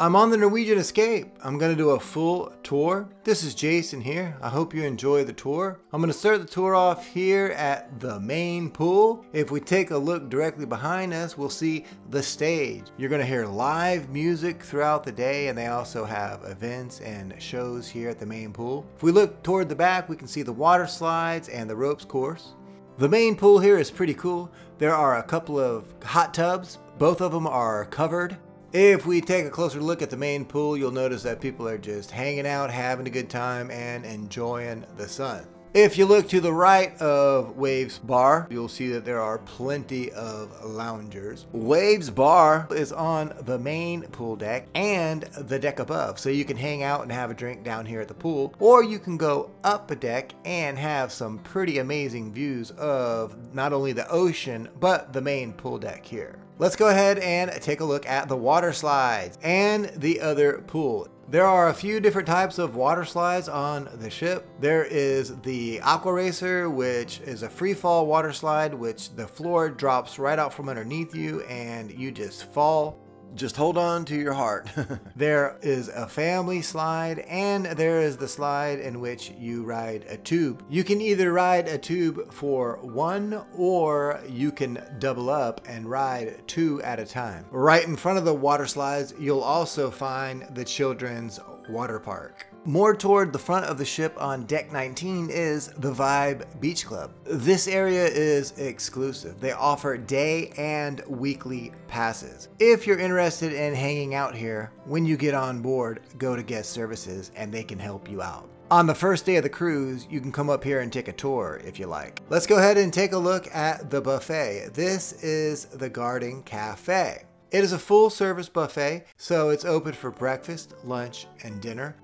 I'm on the Norwegian Escape. I'm gonna do a full tour. This is Jason here. I hope you enjoy the tour. I'm gonna start the tour off here at the main pool. If we take a look directly behind us, we'll see the stage. You're gonna hear live music throughout the day and they also have events and shows here at the main pool. If we look toward the back, we can see the water slides and the ropes course. The main pool here is pretty cool. There are a couple of hot tubs. Both of them are covered. If we take a closer look at the main pool, you'll notice that people are just hanging out, having a good time, and enjoying the sun. If you look to the right of Waves Bar, you'll see that there are plenty of loungers. Waves Bar is on the main pool deck and the deck above, so you can hang out and have a drink down here at the pool, or you can go up a deck and have some pretty amazing views of not only the ocean, but the main pool deck here. Let's go ahead and take a look at the water slides and the other pool. There are a few different types of water slides on the ship. There is the Aqua Racer, which is a free fall water slide, which the floor drops right out from underneath you and you just fall just hold on to your heart. there is a family slide and there is the slide in which you ride a tube. You can either ride a tube for one or you can double up and ride two at a time. Right in front of the water slides, you'll also find the children's water park. More toward the front of the ship on deck 19 is the Vibe Beach Club. This area is exclusive. They offer day and weekly passes. If you're interested in hanging out here, when you get on board, go to guest services and they can help you out. On the first day of the cruise, you can come up here and take a tour if you like. Let's go ahead and take a look at the buffet. This is the Garden Cafe. It is a full service buffet, so it's open for breakfast, lunch, and dinner.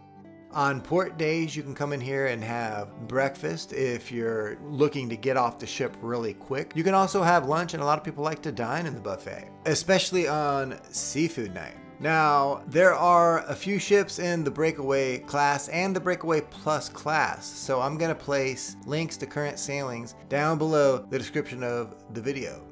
On port days, you can come in here and have breakfast if you're looking to get off the ship really quick. You can also have lunch, and a lot of people like to dine in the buffet, especially on seafood night. Now, there are a few ships in the Breakaway class and the Breakaway Plus class, so I'm going to place links to current sailings down below the description of the video.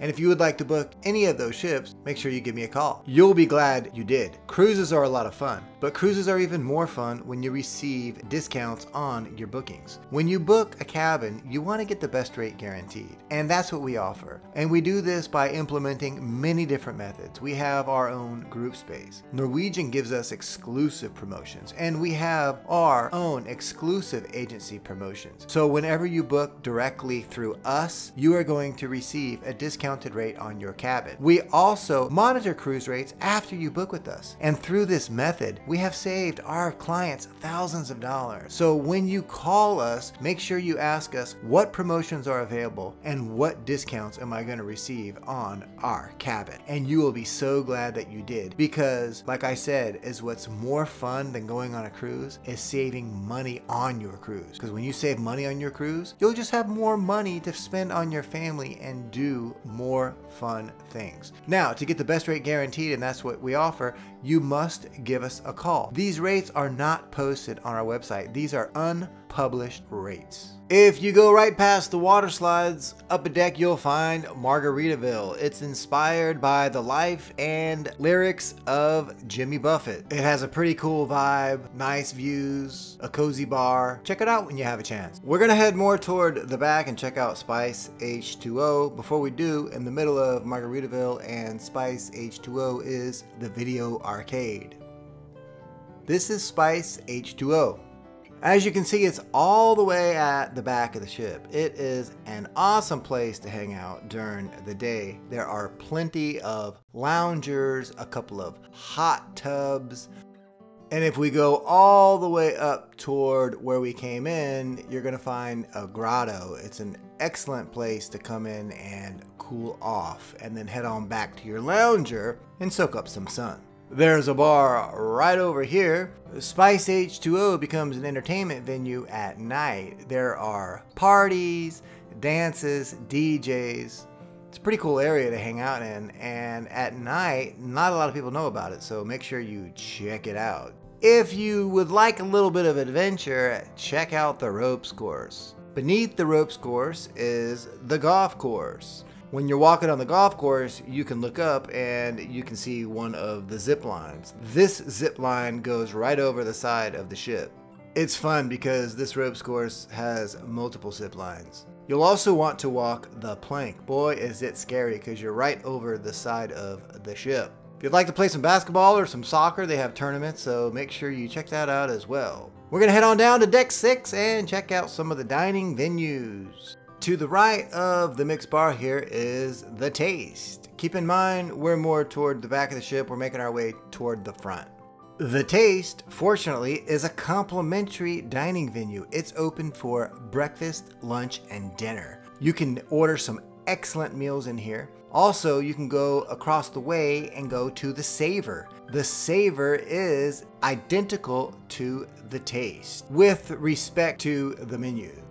And if you would like to book any of those ships, make sure you give me a call. You'll be glad you did. Cruises are a lot of fun, but cruises are even more fun when you receive discounts on your bookings. When you book a cabin, you want to get the best rate guaranteed, and that's what we offer. And we do this by implementing many different methods. We have our own group space. Norwegian gives us exclusive promotions, and we have our own exclusive agency promotions. So whenever you book directly through us, you are going to receive a discount discounted rate on your cabin. We also monitor cruise rates after you book with us. And through this method, we have saved our clients thousands of dollars. So when you call us, make sure you ask us what promotions are available and what discounts am I going to receive on our cabin. And you will be so glad that you did because like I said, is what's more fun than going on a cruise is saving money on your cruise. Because when you save money on your cruise, you'll just have more money to spend on your family and do more fun things. Now, to get the best rate guaranteed, and that's what we offer, you must give us a call. These rates are not posted on our website. These are unpublished rates. If you go right past the water slides, up a deck you'll find Margaritaville. It's inspired by the life and lyrics of Jimmy Buffett. It has a pretty cool vibe, nice views, a cozy bar. Check it out when you have a chance. We're gonna head more toward the back and check out Spice H2O. Before we do, in the middle of Margaritaville and Spice H2O is the video arcade. This is Spice H2O. As you can see, it's all the way at the back of the ship. It is an awesome place to hang out during the day. There are plenty of loungers, a couple of hot tubs, and if we go all the way up toward where we came in, you're gonna find a grotto. It's an excellent place to come in and cool off and then head on back to your lounger and soak up some sun. There's a bar right over here. Spice H2O becomes an entertainment venue at night. There are parties, dances, DJs. It's a pretty cool area to hang out in, and at night, not a lot of people know about it, so make sure you check it out. If you would like a little bit of adventure, check out the ropes course. Beneath the ropes course is the golf course. When you're walking on the golf course, you can look up and you can see one of the zip lines. This zip line goes right over the side of the ship. It's fun because this ropes course has multiple zip lines. You'll also want to walk the plank. Boy, is it scary because you're right over the side of the ship. If you'd like to play some basketball or some soccer, they have tournaments, so make sure you check that out as well. We're going to head on down to deck 6 and check out some of the dining venues. To the right of the mixed bar here is The Taste. Keep in mind, we're more toward the back of the ship. We're making our way toward the front. The Taste, fortunately, is a complimentary dining venue. It's open for breakfast, lunch, and dinner. You can order some excellent meals in here. Also, you can go across the way and go to the Savor. The Savor is identical to the Taste with respect to the menu.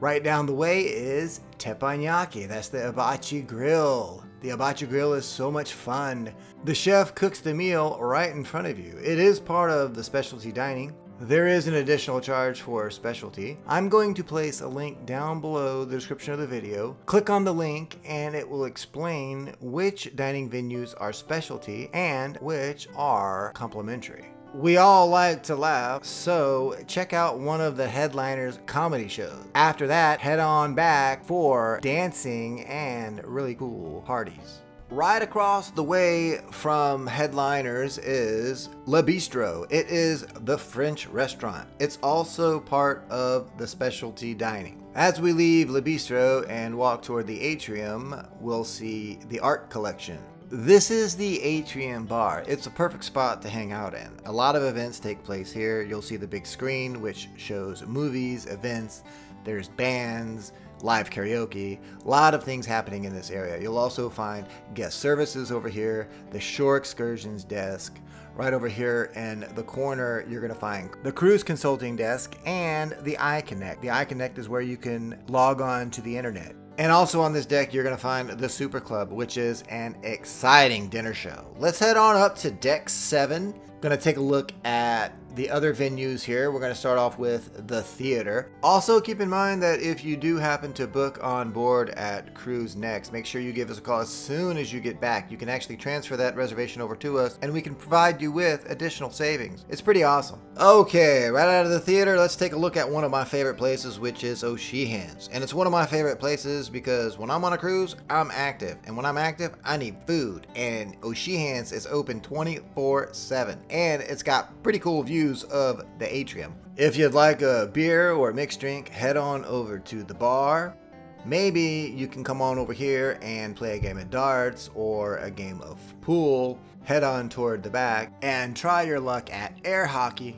Right down the way is Teppanyaki. That's the hibachi grill. The hibachi grill is so much fun. The chef cooks the meal right in front of you. It is part of the specialty dining. There is an additional charge for specialty. I'm going to place a link down below the description of the video. Click on the link and it will explain which dining venues are specialty and which are complimentary. We all like to laugh, so check out one of the headliners' comedy shows. After that, head on back for dancing and really cool parties. Right across the way from Headliners is Le Bistro. It is the French restaurant. It's also part of the specialty dining. As we leave Le Bistro and walk toward the atrium, we'll see the art collection. This is the Atrium Bar. It's a perfect spot to hang out in. A lot of events take place here. You'll see the big screen, which shows movies, events, there's bands, live karaoke, a lot of things happening in this area. You'll also find guest services over here, the shore excursions desk, right over here in the corner you're going to find the cruise consulting desk and the iConnect. The iConnect is where you can log on to the internet. And also on this deck, you're going to find the Super Club, which is an exciting dinner show. Let's head on up to deck 7. Going to take a look at the other venues here. We're going to start off with the theater. Also keep in mind that if you do happen to book on board at Cruise Next, make sure you give us a call as soon as you get back. You can actually transfer that reservation over to us and we can provide you with additional savings. It's pretty awesome. Okay, right out of the theater, let's take a look at one of my favorite places, which is O'Sheehan's. And it's one of my favorite places because when I'm on a cruise, I'm active. And when I'm active, I need food. And O'Sheehan's is open 24 7. And it's got pretty cool views of the atrium. If you'd like a beer or a mixed drink, head on over to the bar. Maybe you can come on over here and play a game of darts or a game of pool. Head on toward the back and try your luck at air hockey.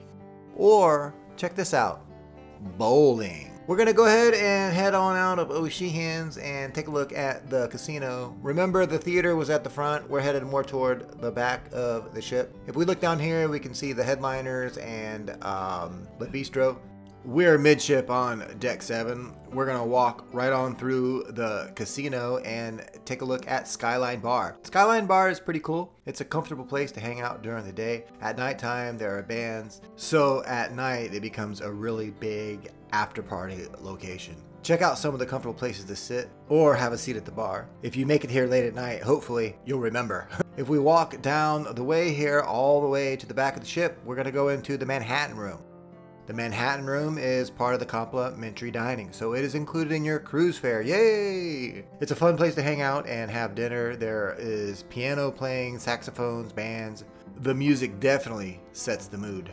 Or check this out bowling. We're going to go ahead and head on out of O'Sheehan's and take a look at the casino. Remember, the theater was at the front. We're headed more toward the back of the ship. If we look down here, we can see the headliners and um, the bistro. We're midship on deck 7. We're to walk right on through the casino and take a look at Skyline Bar. Skyline Bar is pretty cool. It's a comfortable place to hang out during the day. At nighttime, there are bands. So at night, it becomes a really big after party location. Check out some of the comfortable places to sit or have a seat at the bar. If you make it here late at night, hopefully you'll remember. if we walk down the way here all the way to the back of the ship, we're going to go into the Manhattan room. The Manhattan room is part of the complimentary dining, so it is included in your cruise fare. Yay! It's a fun place to hang out and have dinner. There is piano playing, saxophones, bands. The music definitely sets the mood.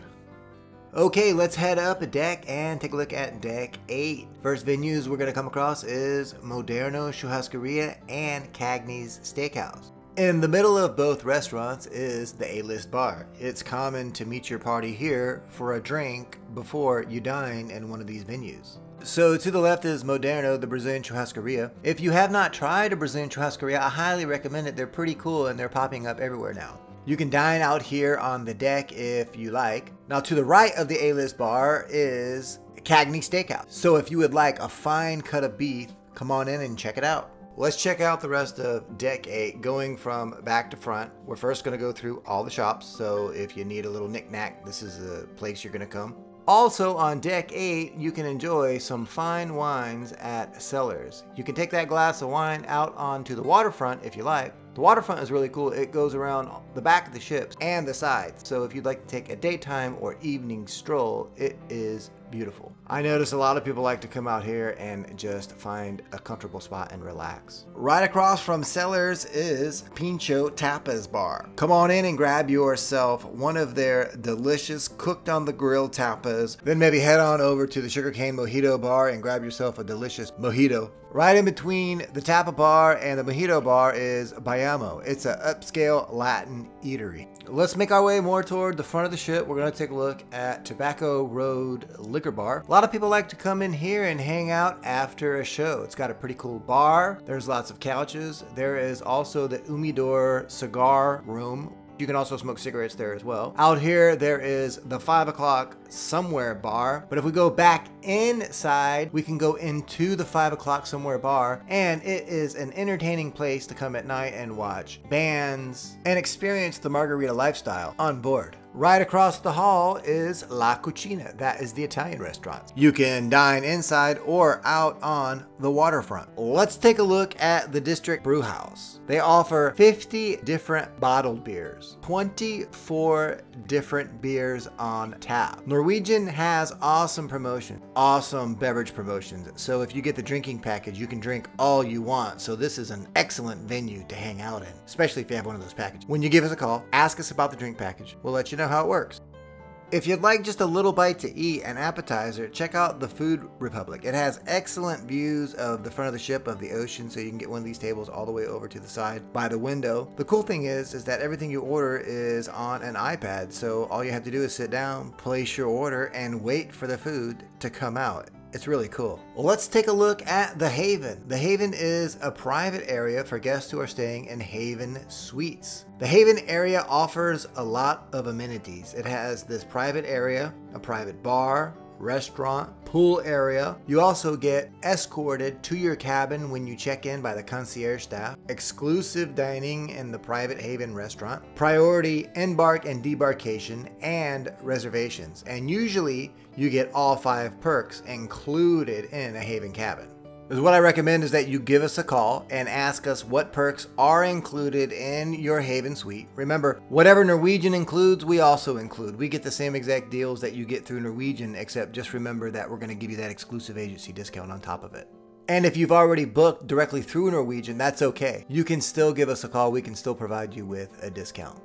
Okay, let's head up a deck and take a look at deck 8. First venues we're going to come across is Moderno Churrascaria and Cagney's Steakhouse. In the middle of both restaurants is the A-list bar. It's common to meet your party here for a drink before you dine in one of these venues. So to the left is Moderno, the Brazilian churrascaria. If you have not tried a Brazilian churrascaria, I highly recommend it. They're pretty cool and they're popping up everywhere now. You can dine out here on the deck if you like. Now to the right of the A-list bar is Cagney Steakhouse. So if you would like a fine cut of beef, come on in and check it out. Let's check out the rest of deck 8 going from back to front. We're first going to go through all the shops, so if you need a little knickknack, this is the place you're going to come. Also on deck 8, you can enjoy some fine wines at Cellars. You can take that glass of wine out onto the waterfront if you like. The waterfront is really cool. It goes around the back of the ships and the sides. So if you'd like to take a daytime or evening stroll, it is beautiful. I notice a lot of people like to come out here and just find a comfortable spot and relax. Right across from Cellars is Pincho Tapas Bar. Come on in and grab yourself one of their delicious cooked on the grill tapas. Then maybe head on over to the Sugarcane Mojito Bar and grab yourself a delicious mojito. Right in between the Tapa Bar and the Mojito Bar is Bayamo. It's an upscale Latin eatery. Let's make our way more toward the front of the ship. We're going to take a look at Tobacco Road Liquor Bar. A lot of people like to come in here and hang out after a show. It's got a pretty cool bar. There's lots of couches. There is also the Humidor cigar room you can also smoke cigarettes there as well. Out here, there is the 5 o'clock somewhere bar. But if we go back inside, we can go into the 5 o'clock somewhere bar. And it is an entertaining place to come at night and watch bands and experience the margarita lifestyle on board. Right across the hall is La Cucina. That is the Italian restaurant. You can dine inside or out on the waterfront. Let's take a look at the District Brew House. They offer 50 different bottled beers, 24 different beers on tap. Norwegian has awesome promotion, awesome beverage promotions. So if you get the drinking package, you can drink all you want. So this is an excellent venue to hang out in, especially if you have one of those packages. When you give us a call, ask us about the drink package. We'll let you know how it works. If you'd like just a little bite to eat, an appetizer, check out the Food Republic. It has excellent views of the front of the ship, of the ocean, so you can get one of these tables all the way over to the side by the window. The cool thing is, is that everything you order is on an iPad, so all you have to do is sit down, place your order, and wait for the food to come out. It's really cool. Well, let's take a look at the Haven. The Haven is a private area for guests who are staying in Haven Suites. The Haven area offers a lot of amenities. It has this private area, a private bar, restaurant, pool area. You also get escorted to your cabin when you check in by the concierge staff, exclusive dining in the private Haven restaurant, priority embark and debarkation, and reservations. And usually you get all five perks included in a Haven cabin is what I recommend is that you give us a call and ask us what perks are included in your Haven suite. Remember, whatever Norwegian includes, we also include. We get the same exact deals that you get through Norwegian, except just remember that we're going to give you that exclusive agency discount on top of it. And if you've already booked directly through Norwegian, that's okay. You can still give us a call. We can still provide you with a discount.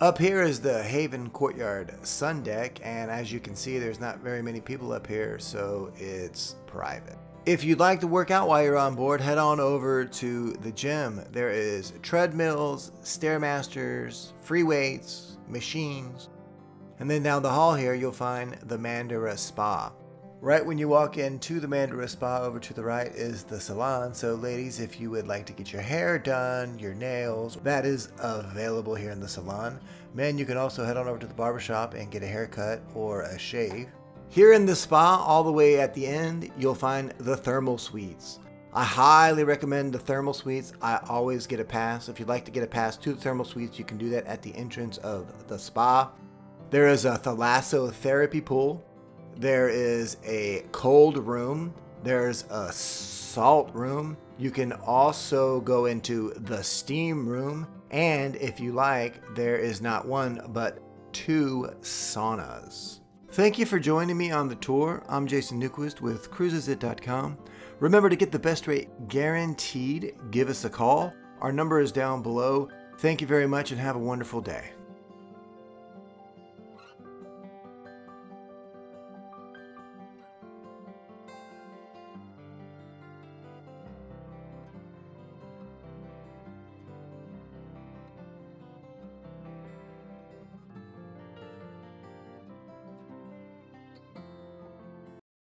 Up here is the Haven Courtyard Sun Deck, and as you can see, there's not very many people up here, so it's private. If you'd like to work out while you're on board, head on over to the gym. There is treadmills, stairmasters, free weights, machines. And then down the hall here, you'll find the Mandara Spa. Right when you walk into the Mandara Spa, over to the right is the salon. So ladies, if you would like to get your hair done, your nails, that is available here in the salon. Men, you can also head on over to the barbershop and get a haircut or a shave. Here in the spa, all the way at the end, you'll find the thermal suites. I highly recommend the thermal suites. I always get a pass. If you'd like to get a pass to the thermal suites, you can do that at the entrance of the spa. There is a thalassotherapy pool. There is a cold room. There's a salt room. You can also go into the steam room. And if you like, there is not one, but two saunas. Thank you for joining me on the tour. I'm Jason Newquist with cruisesit.com. Remember to get the best rate guaranteed, give us a call. Our number is down below. Thank you very much and have a wonderful day.